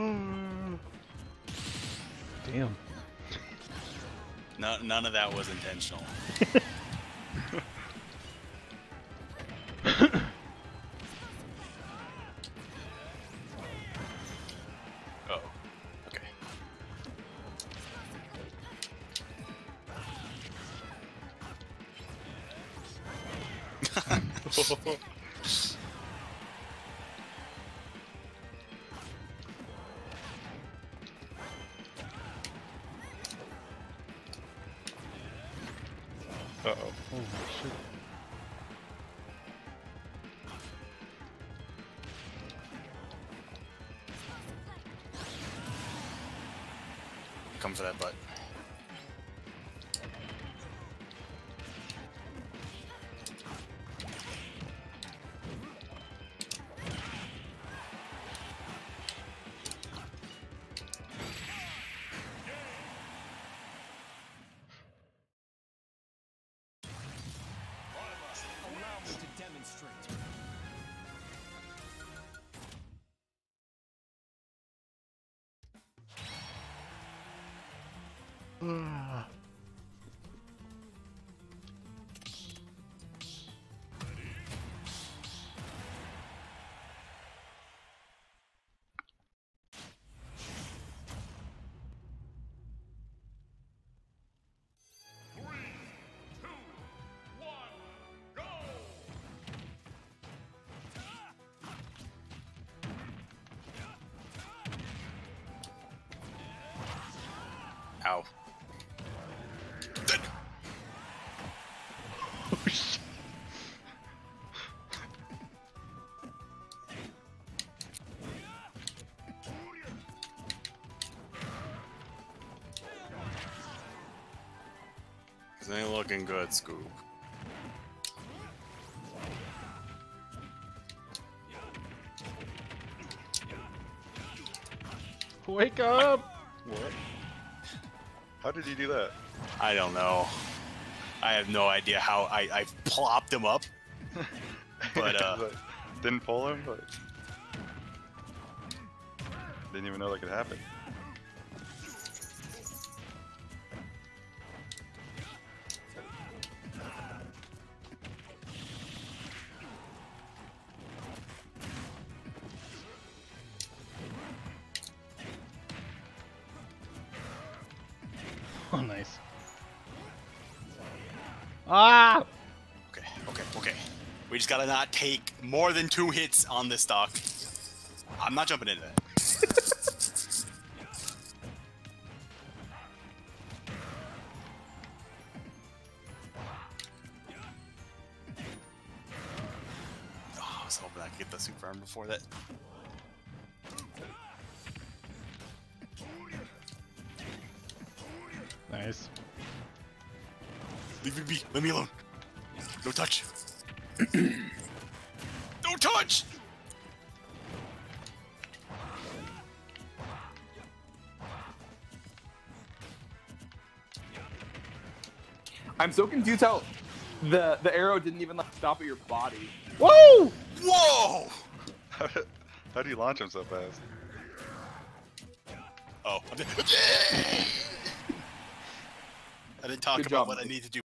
Damn. No, none of that was intentional. oh. Okay. oh. Oh shit. Come for that butt. Ow. Ain't looking good, Scoop. Wake up! What? How did you do that? I don't know. I have no idea how I, I plopped him up. But, uh, Like, didn't pull him, but didn't even know that could happen. Oh nice. Ah! Okay, okay, okay. We just gotta not take more than two hits on this stock. I'm not jumping into that. Oh, I was hoping I could get the super arm before that. Nice. Leave me be. Let me alone. No touch. no touch! I'm so confused how the the arrow didn't even like stop at your body. Whoa! Whoa! How did, how do you launch him so fast? Oh. I didn't talk Good about job, what I need to do